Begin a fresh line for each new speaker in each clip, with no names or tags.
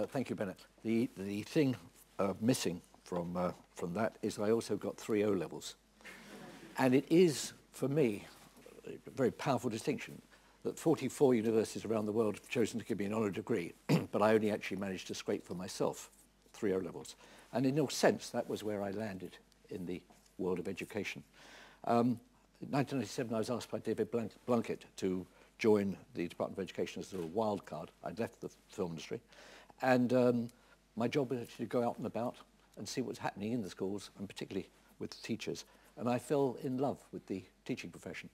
Uh, thank you, Bennett. The, the thing uh, missing from, uh, from that is I also got three O levels. And it is, for me, a very powerful distinction that 44 universities around the world have chosen to give me an honour degree, but I only actually managed to scrape for myself three O levels. And in no sense, that was where I landed in the world of education. Um, in 1997, I was asked by David Blunk Blunkett to join the Department of Education as a wild card. I'd left the film industry. And um, my job was to go out and about and see what's happening in the schools, and particularly with teachers. And I fell in love with the teaching profession.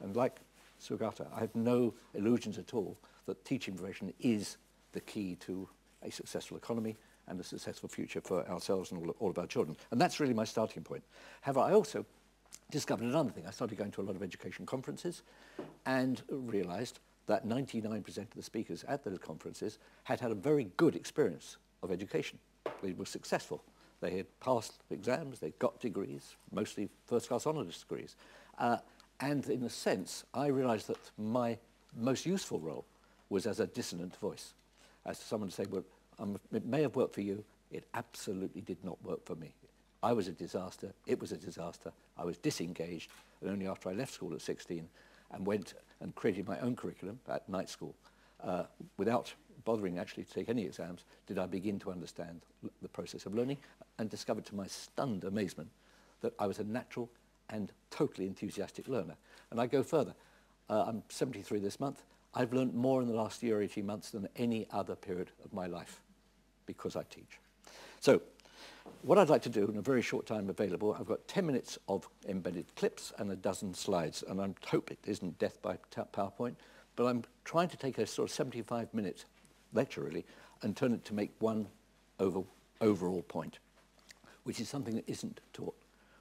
And like Sugata, I have no illusions at all that teaching profession is the key to a successful economy and a successful future for ourselves and all, all of our children. And that's really my starting point. However, I also discovered another thing. I started going to a lot of education conferences and realized that 99% of the speakers at those conferences had had a very good experience of education. They were successful. They had passed exams, they got degrees, mostly first-class honours degrees. Uh, and in a sense, I realized that my most useful role was as a dissonant voice. As someone to say, well, um, it may have worked for you, it absolutely did not work for me. I was a disaster, it was a disaster, I was disengaged, and only after I left school at 16 and went and created my own curriculum at night school, uh, without bothering actually to take any exams, did I begin to understand the process of learning and discovered to my stunned amazement that I was a natural and totally enthusiastic learner. And I go further. Uh, I'm 73 this month. I've learned more in the last year, or 18 months than any other period of my life because I teach. So what I'd like to do in a very short time available, I've got 10 minutes of embedded clips and a dozen slides, and I hope it isn't death by PowerPoint, but I'm trying to take a sort of 75 minute lecture really and turn it to make one over, overall point, which is something that isn't taught,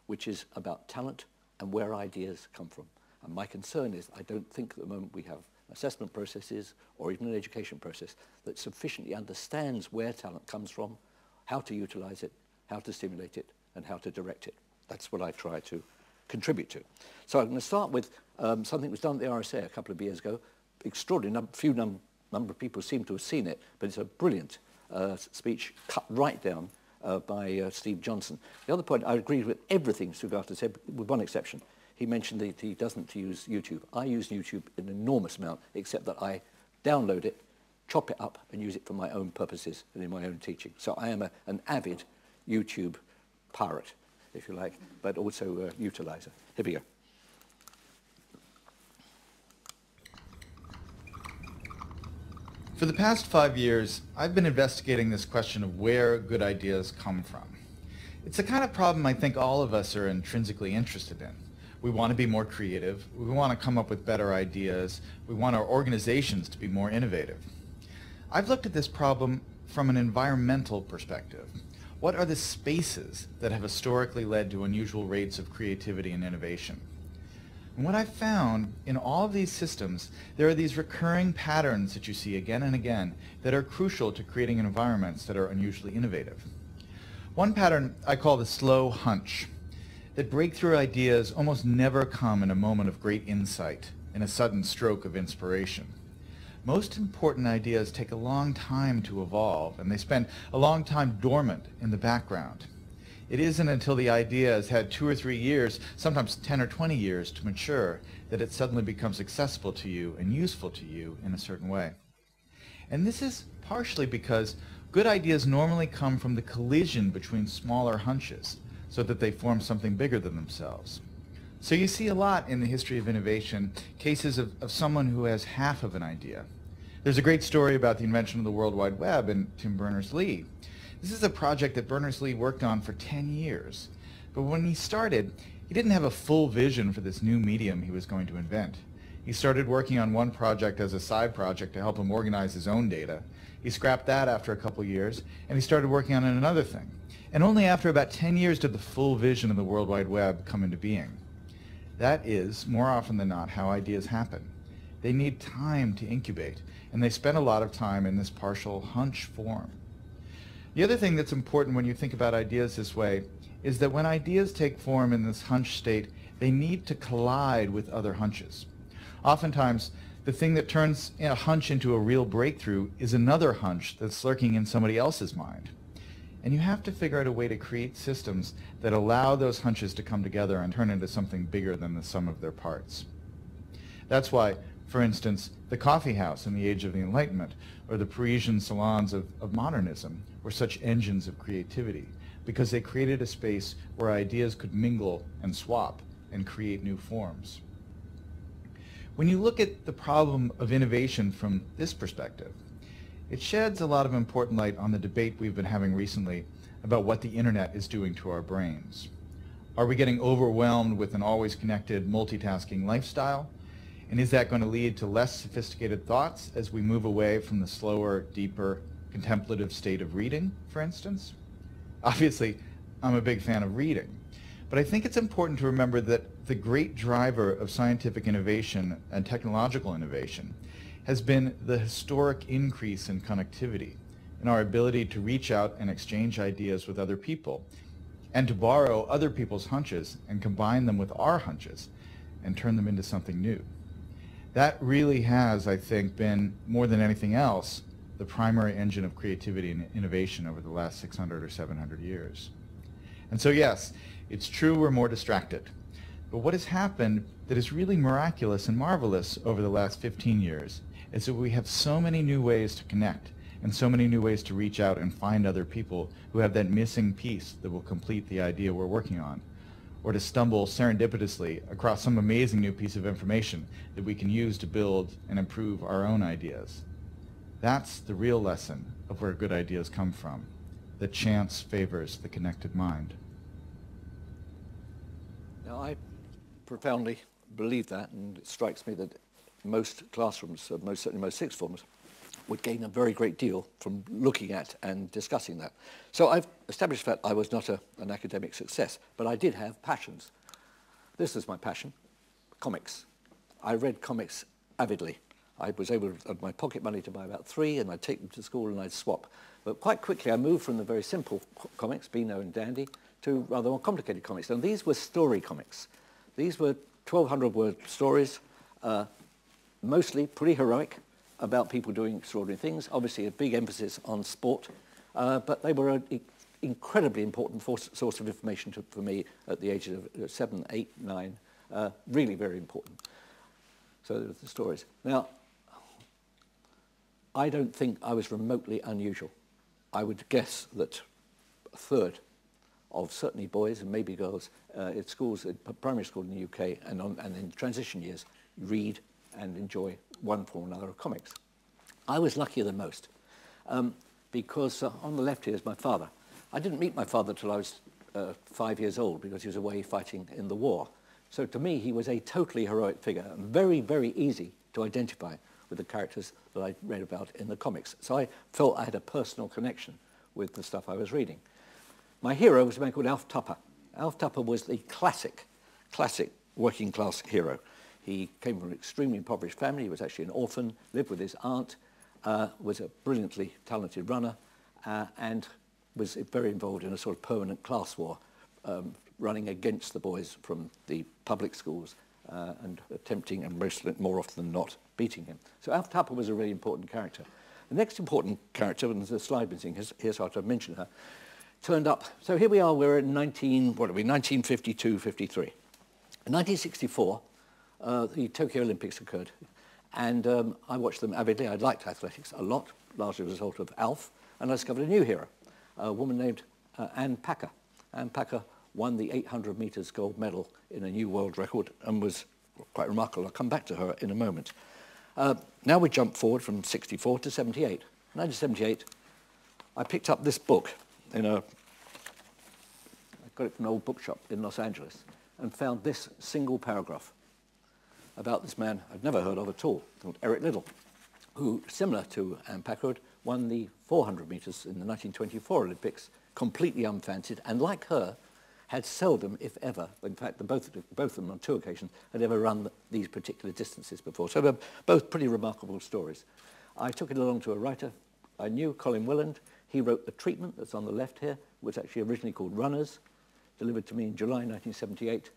which is about talent and where ideas come from. And my concern is I don't think at the moment we have assessment processes or even an education process that sufficiently understands where talent comes from, how to utilize it, how to stimulate it, and how to direct it. That's what I try to contribute to. So I'm going to start with um, something that was done at the RSA a couple of years ago. Extraordinary, num few num number of people seem to have seen it, but it's a brilliant uh, speech cut right down uh, by uh, Steve Johnson. The other point, I agree with everything Sugata said, with one exception. He mentioned that he doesn't use YouTube. I use YouTube an enormous amount, except that I download it, chop it up, and use it for my own purposes and in my own teaching. So I am a, an avid YouTube pirate, if you like, but also uh, utilizer. Here we go.
For the past five years, I've been investigating this question of where good ideas come from. It's the kind of problem I think all of us are intrinsically interested in. We want to be more creative. We want to come up with better ideas. We want our organizations to be more innovative. I've looked at this problem from an environmental perspective. What are the spaces that have historically led to unusual rates of creativity and innovation? And what I've found in all of these systems, there are these recurring patterns that you see again and again that are crucial to creating environments that are unusually innovative. One pattern I call the slow hunch, that breakthrough ideas almost never come in a moment of great insight, in a sudden stroke of inspiration. Most important ideas take a long time to evolve, and they spend a long time dormant in the background. It isn't until the idea has had two or three years, sometimes 10 or 20 years to mature, that it suddenly becomes accessible to you and useful to you in a certain way. And this is partially because good ideas normally come from the collision between smaller hunches so that they form something bigger than themselves. So you see a lot in the history of innovation, cases of, of someone who has half of an idea. There's a great story about the invention of the World Wide Web and Tim Berners-Lee. This is a project that Berners-Lee worked on for 10 years. But when he started, he didn't have a full vision for this new medium he was going to invent. He started working on one project as a side project to help him organize his own data. He scrapped that after a couple years, and he started working on another thing. And only after about 10 years did the full vision of the World Wide Web come into being. That is, more often than not, how ideas happen. They need time to incubate, and they spend a lot of time in this partial hunch form. The other thing that's important when you think about ideas this way is that when ideas take form in this hunch state, they need to collide with other hunches. Oftentimes, The thing that turns a hunch into a real breakthrough is another hunch that's lurking in somebody else's mind. And you have to figure out a way to create systems that allow those hunches to come together and turn into something bigger than the sum of their parts. That's why, for instance, the coffee house in the age of the Enlightenment or the Parisian salons of, of modernism were such engines of creativity because they created a space where ideas could mingle and swap and create new forms. When you look at the problem of innovation from this perspective, it sheds a lot of important light on the debate we've been having recently about what the internet is doing to our brains. Are we getting overwhelmed with an always connected multitasking lifestyle? And is that going to lead to less sophisticated thoughts as we move away from the slower, deeper, contemplative state of reading, for instance? Obviously, I'm a big fan of reading. But I think it's important to remember that the great driver of scientific innovation and technological innovation has been the historic increase in connectivity and our ability to reach out and exchange ideas with other people and to borrow other people's hunches and combine them with our hunches and turn them into something new. That really has, I think, been more than anything else the primary engine of creativity and innovation over the last 600 or 700 years. And so yes, it's true we're more distracted. But what has happened that is really miraculous and marvelous over the last 15 years is that we have so many new ways to connect and so many new ways to reach out and find other people who have that missing piece that will complete the idea we're working on or to stumble serendipitously across some amazing new piece of information that we can use to build and improve our own ideas. That's the real lesson of where good ideas come from, that chance favors the connected mind.
Now, I profoundly believe that, and it strikes me that most classrooms, uh, most certainly most sixth forms, would gain a very great deal from looking at and discussing that. So I've established that I was not a, an academic success, but I did have passions. This is my passion, comics. I read comics avidly. I was able to my pocket money to buy about three, and I'd take them to school and I'd swap. But quite quickly, I moved from the very simple comics, Beano and Dandy, to rather more complicated comics. And these were story comics. These were 1,200 word stories, uh, mostly pretty heroic, about people doing extraordinary things. Obviously, a big emphasis on sport, uh, but they were an incredibly important source of information to, for me at the ages of uh, seven, eight, nine. Uh, really very important. So the stories. Now, I don't think I was remotely unusual. I would guess that a third of certainly boys and maybe girls uh, at schools, at primary school in the UK and, on, and in transition years, read and enjoy one form or another of comics. I was luckier than most um, because uh, on the left here is my father. I didn't meet my father till I was uh, five years old because he was away fighting in the war. So to me, he was a totally heroic figure and very, very easy to identify with the characters that I read about in the comics. So I felt I had a personal connection with the stuff I was reading. My hero was a man called Alf Tupper. Alf Tupper was the classic, classic working class hero. He came from an extremely impoverished family. He was actually an orphan, lived with his aunt, uh, was a brilliantly talented runner, uh, and was very involved in a sort of permanent class war, um, running against the boys from the public schools uh, and attempting, and most, more often than not, beating him. So Alf Tupper was a really important character. The next important character, and the slide missing, here's, here's how to mention her, turned up. So here we are, we're in 19, what are we, 1952, 53. In 1964, uh, the Tokyo Olympics occurred, and um, I watched them avidly. I liked athletics a lot, largely as a result of Alf, and I discovered a new hero, a woman named uh, Ann Packer. Ann Packer won the 800 meters gold medal in a new world record and was quite remarkable. I'll come back to her in a moment. Uh, now we jump forward from 64 to 78. 1978, I picked up this book in a, I got it from an old bookshop in Los Angeles and found this single paragraph about this man I'd never heard of at all, called Eric Liddell, who, similar to Ann Packer, won the 400 metres in the 1924 Olympics, completely unfancied, and like her, had seldom, if ever, in fact, the both, both of them on two occasions, had ever run these particular distances before. So they're both pretty remarkable stories. I took it along to a writer I knew, Colin Welland. He wrote The Treatment, that's on the left here, was actually originally called Runners, delivered to me in July 1978.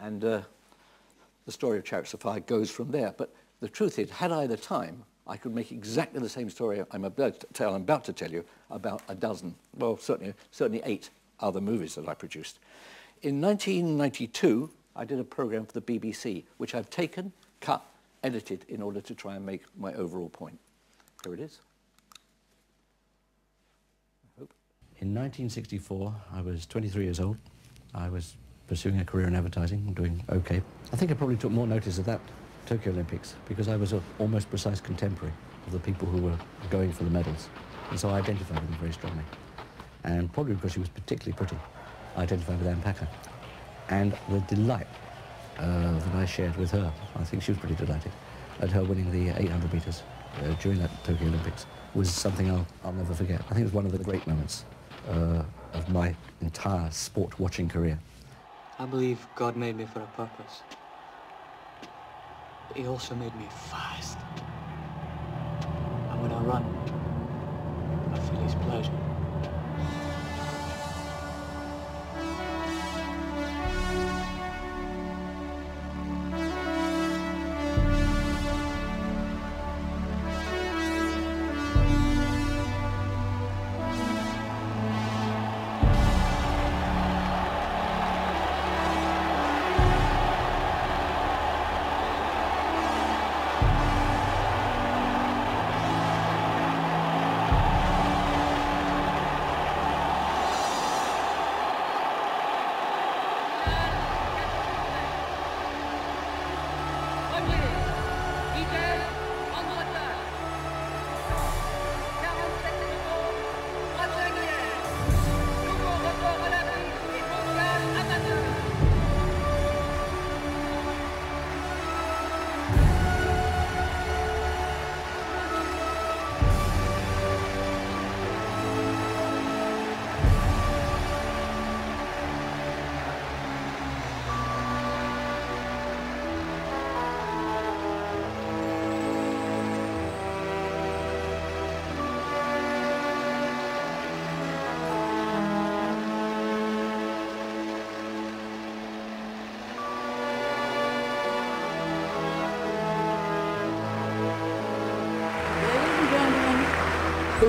And uh, the story of Chariots of Fire goes from there. But The truth is, had I the time, I could make exactly the same story I'm about to tell, I'm about to tell you about a dozen, well, certainly, certainly eight other movies that I produced. In 1992, I did a program for the BBC, which I've taken, cut, edited in order to try and make my overall point. Here it is.
In 1964, I was 23 years old. I was pursuing a career in advertising, and doing okay. I think I probably took more notice of that Tokyo Olympics because I was an almost precise contemporary of the people who were going for the medals. And so I identified with them very strongly. And probably because she was particularly pretty, I identified with Ann Packer. And the delight uh, that I shared with her, I think she was pretty delighted, at her winning the 800 metres uh, during that Tokyo Olympics was something I'll, I'll never forget. I think it was one of the great moments uh, of my entire sport watching career.
I believe God made me for a purpose. But he also made me fast. And when I run, I feel his pleasure.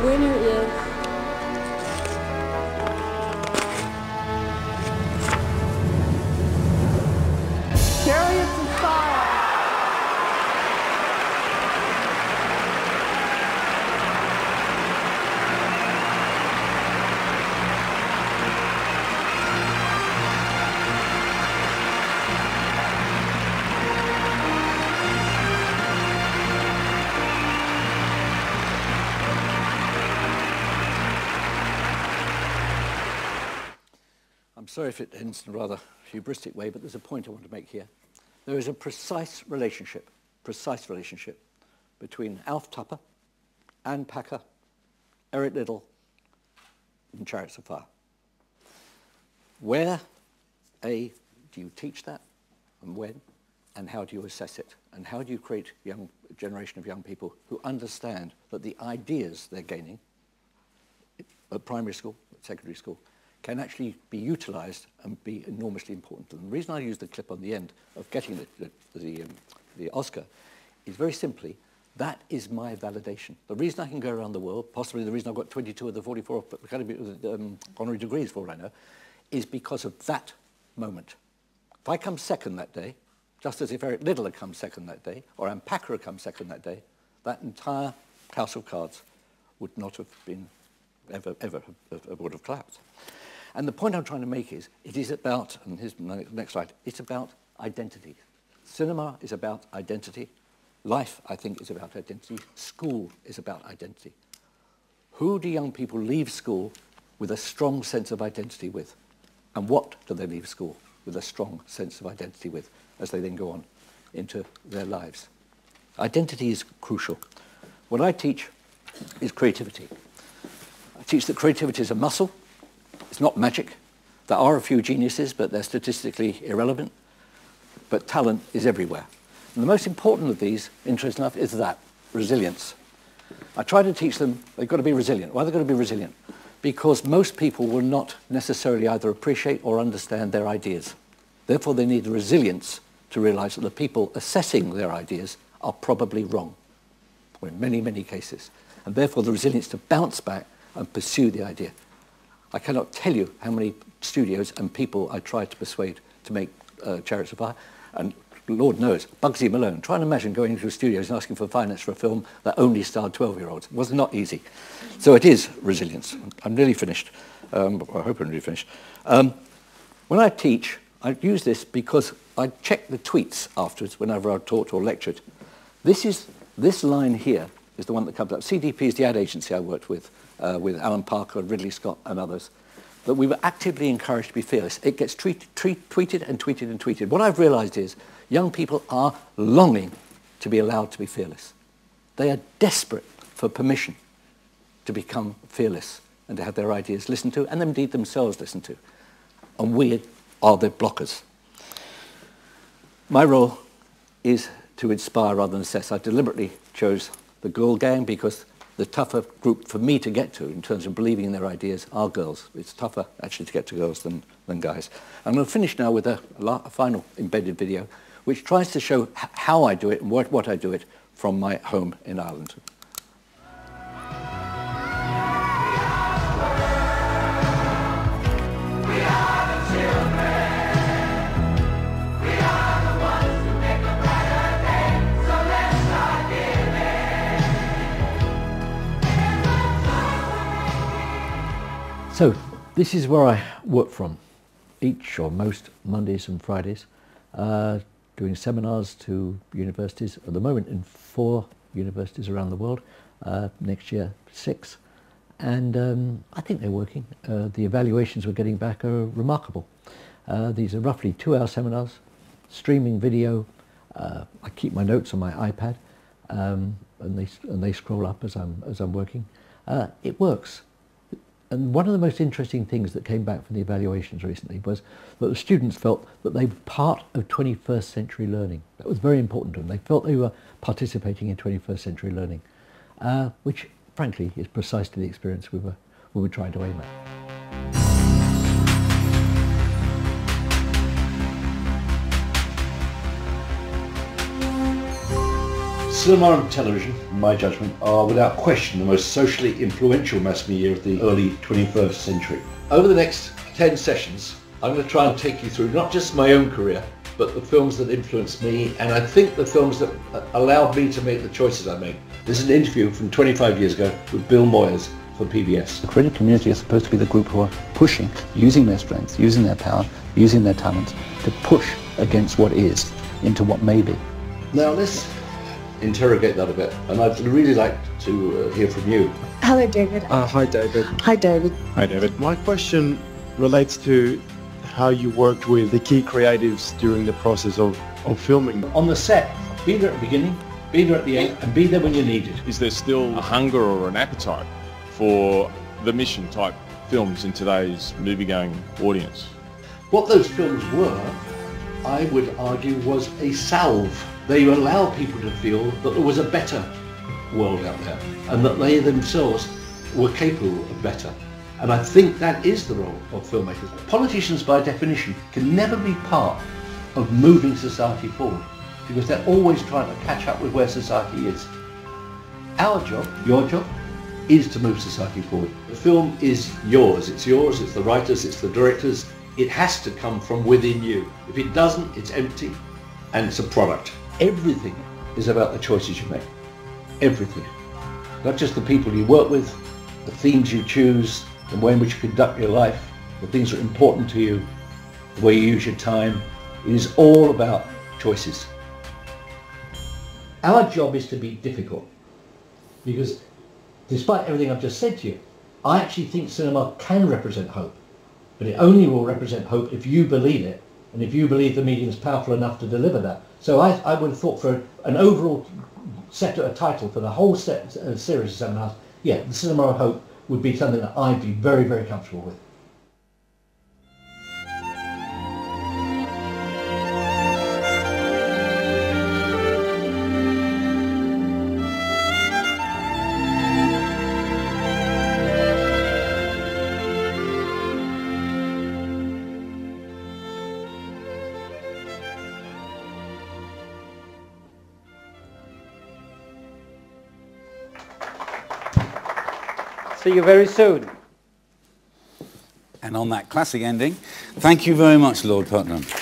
Winner is
sorry if it ends in a rather hubristic way, but there's a point I want to make here. There is a precise relationship, precise relationship between Alf Tupper, Ann Packer, Eric Liddell, and Chariots of Fire. Where, A, do you teach that, and when, and how do you assess it? And how do you create young, a generation of young people who understand that the ideas they're gaining at primary school, at secondary school, can actually be utilized and be enormously important them. The reason I use the clip on the end of getting the, the, the, um, the Oscar is very simply, that is my validation. The reason I can go around the world, possibly the reason I've got 22 of the 44 Academy um, honorary degrees for all I know, is because of that moment. If I come second that day, just as if Eric Liddell had come second that day, or Ann Packer had come second that day, that entire house of cards would not have been ever, ever have, have, would have collapsed. And the point I'm trying to make is, it is about, and here's next slide, it's about identity. Cinema is about identity. Life, I think, is about identity. School is about identity. Who do young people leave school with a strong sense of identity with? And what do they leave school with a strong sense of identity with as they then go on into their lives? Identity is crucial. What I teach is creativity. I teach that creativity is a muscle. It's not magic. There are a few geniuses, but they're statistically irrelevant. But talent is everywhere. And the most important of these, interesting enough, is that, resilience. I try to teach them they've got to be resilient. Why are they've got to be resilient? Because most people will not necessarily either appreciate or understand their ideas. Therefore, they need resilience to realize that the people assessing their ideas are probably wrong, or in many, many cases, and therefore the resilience to bounce back and pursue the idea. I cannot tell you how many studios and people I tried to persuade to make uh, Chariots of Fire, and Lord knows, Bugsy Malone, try and imagine going into studios and asking for finance for a film that only starred 12-year-olds. It was not easy. So it is resilience. I'm nearly finished. Um, I hope I'm nearly finished. Um, when I teach, I use this because I check the tweets afterwards whenever I've taught or lectured. This, is, this line here is the one that comes up. CDP is the ad agency I worked with, uh, with Alan Parker, Ridley Scott and others. That we were actively encouraged to be fearless. It gets tweet, tweet, tweeted and tweeted and tweeted. What I've realized is young people are longing to be allowed to be fearless. They are desperate for permission to become fearless and to have their ideas listened to and indeed themselves listened to. And we are the blockers. My role is to inspire rather than assess. I deliberately chose the girl gang because the tougher group for me to get to in terms of believing in their ideas are girls. It's tougher actually to get to girls than, than guys. I'm going to finish now with a, a final embedded video which tries to show how I do it and what, what I do it from my home in Ireland. So this is where I work from each or most Mondays and Fridays, uh, doing seminars to universities at the moment in four universities around the world, uh, next year six. And um, I think they're working. Uh, the evaluations we're getting back are remarkable. Uh, these are roughly two-hour seminars, streaming video. Uh, I keep my notes on my iPad, um, and they and they scroll up as I'm as I'm working. Uh, it works. And one of the most interesting things that came back from the evaluations recently was that the students felt that they were part of 21st century learning. That was very important to them. They felt they were participating in 21st century learning, uh, which frankly is precisely the experience we were, we were trying to aim at.
Cinema and television, in my judgment, are without question the most socially influential mass media of the early 21st century. Over the next 10 sessions, I'm going to try and take you through not just my own career, but the films that influenced me, and I think the films that allowed me to make the choices I make. This is an interview from 25 years ago with Bill Moyers for PBS.
The creative community is supposed to be the group who are pushing, using their strengths, using their power, using their talents to push against what is into what may be.
Now let's interrogate that a bit, and I'd really like to uh, hear from you.
Hello, David.
Uh, hi, David.
Hi, David.
Hi, David. My question relates to how you worked with the key creatives during the process of, of filming.
On the set, be there at the beginning, be there at the end, and be there when you need it.
Is there still a hunger or an appetite for the mission type films in today's movie-going audience?
What those films were, I would argue, was a salve. They allow people to feel that there was a better world out there and that they themselves were capable of better. And I think that is the role of filmmakers. Politicians, by definition, can never be part of moving society forward because they're always trying to catch up with where society is. Our job, your job, is to move society forward. The film is yours. It's yours, it's the writers, it's the directors. It has to come from within you. If it doesn't, it's empty and it's a product. Everything is about the choices you make. Everything. Not just the people you work with, the themes you choose, the way in which you conduct your life, the things that are important to you, the way you use your time. It is all about choices. Our job is to be difficult because despite everything I've just said to you, I actually think cinema can represent hope. But it only will represent hope if you believe it and if you believe the medium is powerful enough to deliver that. So I, I would have thought for an overall set a title for the whole set, uh, series of seminars, yeah, the cinema of hope would be something that I'd be very, very comfortable with.
See you very soon.
And on that classic ending, thank you very much, Lord Puttnam.